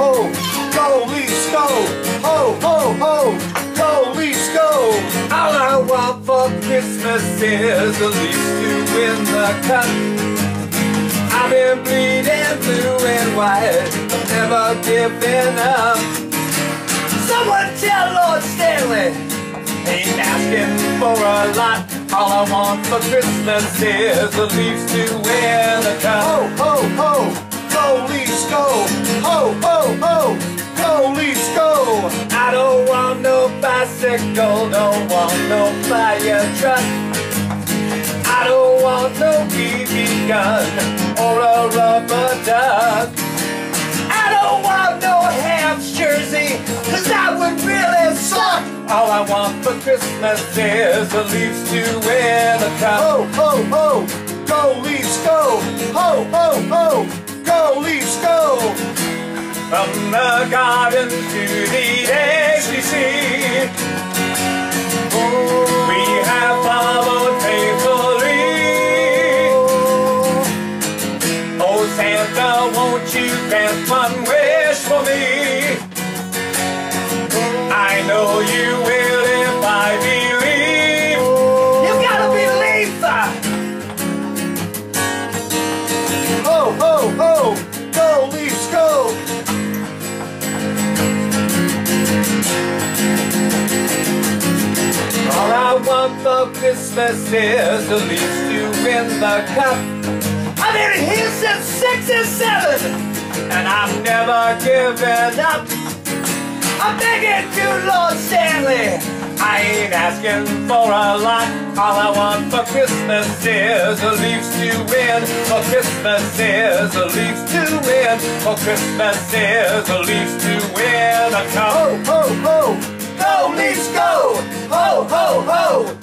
ho, go Leafs, go, ho, ho, ho, go Leafs, go. All I want for Christmas is a Leafs to win the cup. I've been bleeding blue and white, I've never given up. Someone tell Lord Stanley, ain't asking for a lot. All I want for Christmas is the Leafs to win the cup. Ho, ho, ho. Bicycle, don't want no fire truck. I don't want no BB gun or a rubber duck. I don't want no Habs jersey, cause that would really suck. All I want for Christmas is the Leafs to win a cup. Ho, ho, ho, go Leafs go! Ho, ho, ho, go Leafs go! From the garden to the ACC, we have followed faithfully. Oh, Santa, won't you grant one wish for me? I know you Want for Christmas is the Leafs to win the cup. I've been here since '67, and I've never given up. I'm begging you, Lord Stanley. I ain't asking for a lot. All I want for Christmas is the Leafs to win. For Christmas is the Leafs to win. For Christmas is the Leafs to win a cup ho, ho!